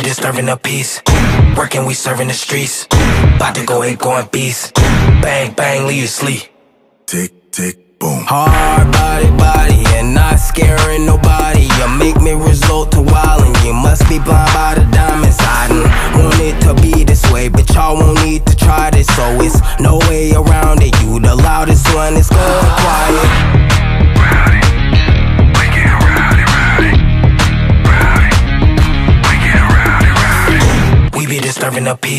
disturbing the peace. Working, we serving the streets. About to go ape, going beast. Bang, bang, leave you sleep. Tick, tick, boom. Hard body, body, and not scaring nobody. You make me resort to wildin'. You must be blind by the diamonds. I didn't want it to be this way, but y'all won't need to try this. So it's no way around it. You the loudest one, it's going quiet. Be disturbing the peace.